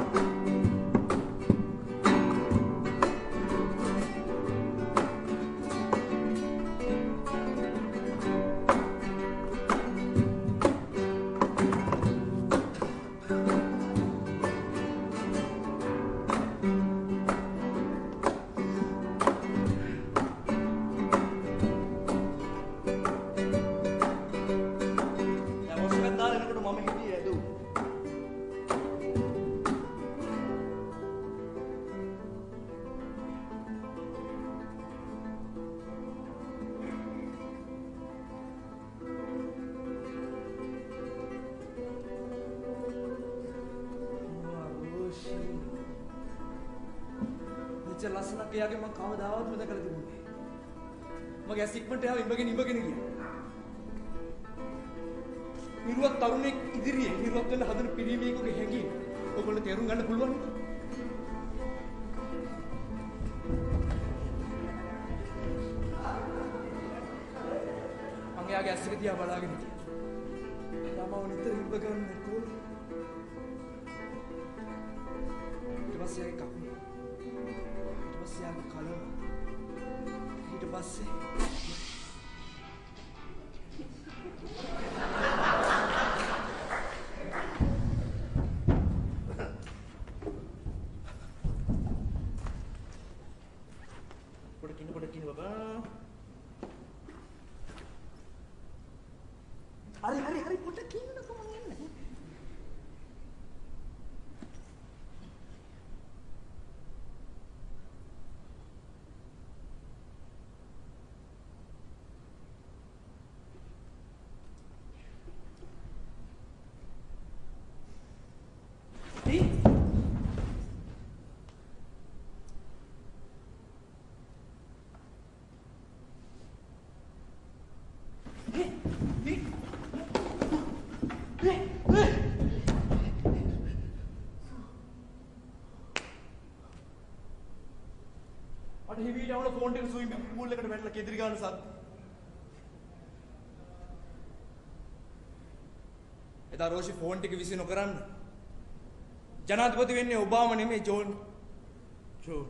දැන් මෙච්චර ලස්සනක් එයාගේ මම කවදාවත් දැකලා තිබුණේ නෑ. මගේ ඇස් ඉක්මනට එයාව ඉඹගෙන ඉඹගෙන ගියා. නිරුවත් තරුණෙක් ඉදිරියේ නිරුවත් වෙන්න හදන පිරිමියෙකුගේ හැඟීම් ඔයගොල්ලෝ තේරුම් ගන්න පුළුවන් මම එයාගේ ඇස් එක දිහා බලාගෙන හිටියා ළමව නිතර ඉඹ ගන්න නැතුව ඊට පස්සේ එයාගේ කකුල ඊට පස්සේ එයාගේ කලව ඊට පස්සේ පොඩ කින්න පොඩ කින්න බබා. හරි හරි හරි පොඩ කින්නකෝ මං මට හිමීට යවන ෆෝන් එක ස්විමින් පූල් එකට වැටලා කෙදිරි ගන්න සද්ද. එදා රෝෂි ෆෝන් ටික විසි නොකරන්න. ජනාධිපති වෙන්නේ ඔබාම නෙමෙයි ජෝන්. ජෝන්.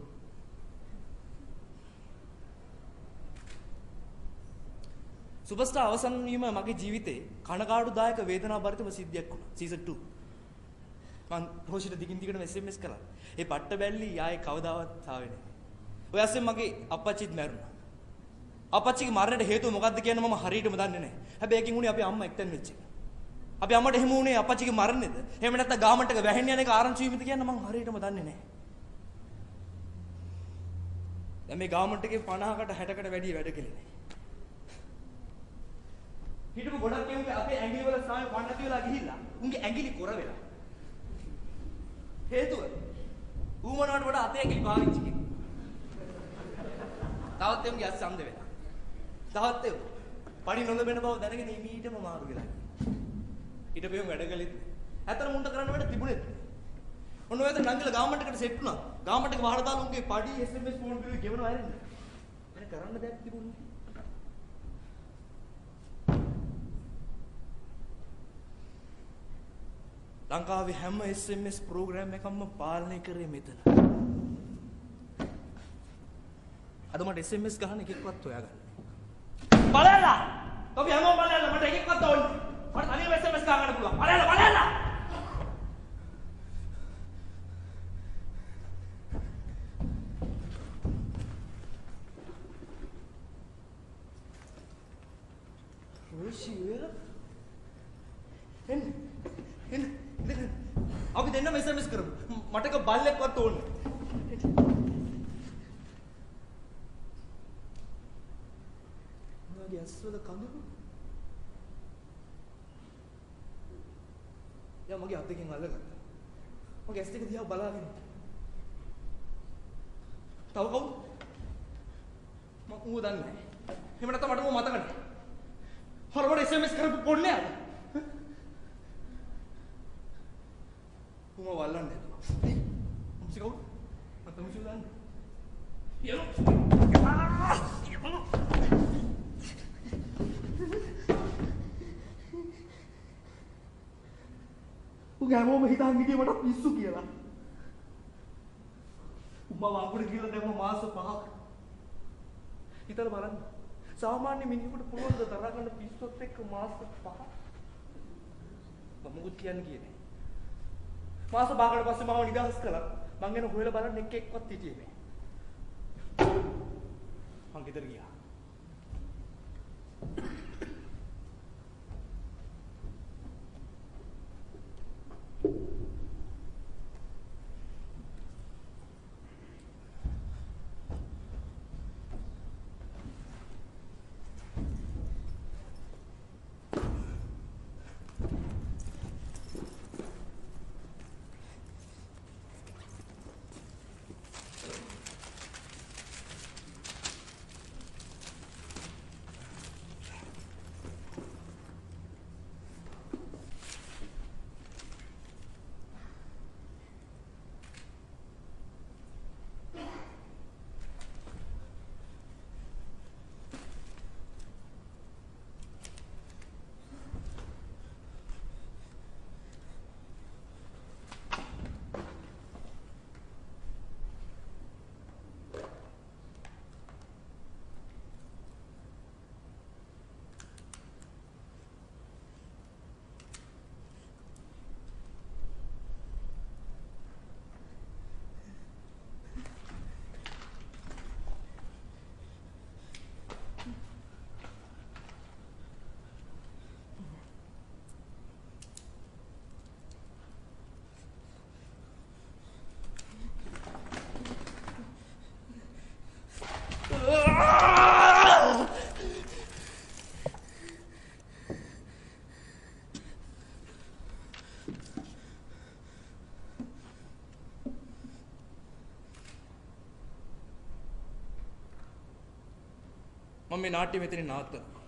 සුපස්ටාර් අවසන් වීම මගේ ජීවිතේ කනකාඩුදායක වේදනාබරිතම සිද්ධියක් වුණා. සීසන් 2. මං රෝෂිට දිගින් දිගටම SMS කළා. ඒ පට්ට බැල්ලි ආයේ කවදාවත් ආවේ නැහැ. ඔය ඇස්සේ මගේ අප්පච්චිත් මැරුණා. අප්පච්චිගේ මරණයට හේතුව මොකක්ද කියන මම හරියටම දන්නේ නැහැ. හැබැයි ඒකින් උනේ අපේ අම්මා එක්තැන් වෙච්ච එක. අපි අම්මට එහෙම උනේ අප්පච්චිගේ මරණයද? එහෙම නැත්නම් ගාමන්ට් එක වැහෙන්න යන එක ආරංචි වීමද කියන මම හරියටම දන්නේ නැහැ. දැන් මේ ගාමන්ට් එකේ 50කට 60කට වැඩි වැඩ කෙලෙන්නේ. හිටපු ගොඩක් කෙනෙක් අපේ ඇඟිලි වල ස්නායු කන්නති වෙලා ගිහිල්ලා උන්ගේ ඇඟිලි කොර වෙලා. හේතුව ඌ මොනවට වඩා අතේ ඇඟිලි පාවිච්චි කෙනෙක්. තවත් එමුගේ ඇස් සම්ද වෙලා. තවත් එමු. පඩි නොලබෙන බව දැනගෙන ඉමීටම මාරු වෙලා. ඊට පෙම වැඩ කළෙත්. ඇත්තට මුන්ට කරන්න වැඩ තිබුණෙත්. ඔන්න ඔයද නංගල ගාමන්ට් එකට සෙට් වුණා. ගාමන්ට් එක වහලා දාලා උන්ගේ පඩි SMS ෆෝන් බිල් ගෙවනවා ඇරෙන්න. වෙන කරන්න දෙයක් තිබුණේ නෑ. ලංකාවේ හැම SMS ප්‍රෝග්‍රෑම් එකක්ම පාලනය කරේ මෙතන. අද මට SMS ගහන්න එකෙක්වත් හොයාගන්න. බලයලා! අපි හැමෝම බලයලා මට එකෙක්වත් ඕනේ. මට තනියම SMS ගහන්න පුළුවන්. බලයලා බලයලා! රෝෂි වෙලා එන්න එන්න එන්න. අපි දෙන්නම SMS කරමු. මට එක බල්ලෙක්වත් යා මගේ අත් දෙකෙන් අල්ලගත්තා. මගේ ඇස් දෙක දිහා බලාගෙන. තව කවුද? මම ඌව දන්නේ නැහැ. එහෙම නැත්නම් මට ඌව මතක නැහැ. හොරවට SMS කරපු පොන්නේ අර. ඌව වල්ලන්නේ නැතුව. මොකද කවුද? මම තමයි දන්නේ. යමු. උගේ හැමෝම හිතන් හිටියේ මට පිස්සු කියලා. උඹ වංගුට ගිහලා දැම්ම මාස 5ක්. හිතලා බලන්න. සාමාන්‍ය මිනිහෙකුට පුළුවන් ද දරා ගන්න පිස්සොත් එක්ක මාස 5ක්? මම මොකුත් කියන්නේ කියන්නේ. මාස 5කට පස්සේ මාව නිදහස් කළා. මං එන හොයලා බලන්න එක් එක්කවත් හිටියේ නෑ. මං ගෙදර ගියා. මම මේ නාට්‍ය මෙතනින් නවත්තනවා.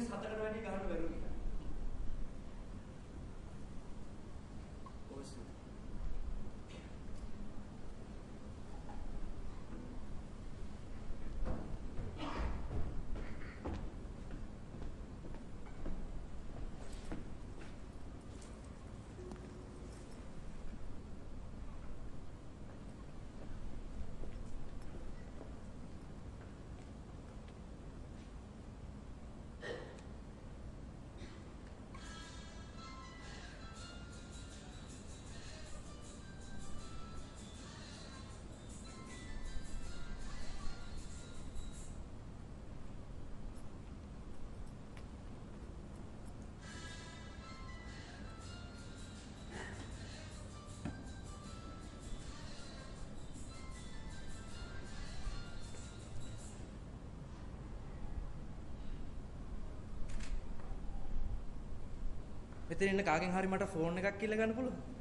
මට මේකෙන් SMS හතකට වැඩි ගන්න බැරුව මෙතන ඉන්න කාගෙන් හරි මට ෆෝන් එකක් කිල්ල ගන්න පුළුවන්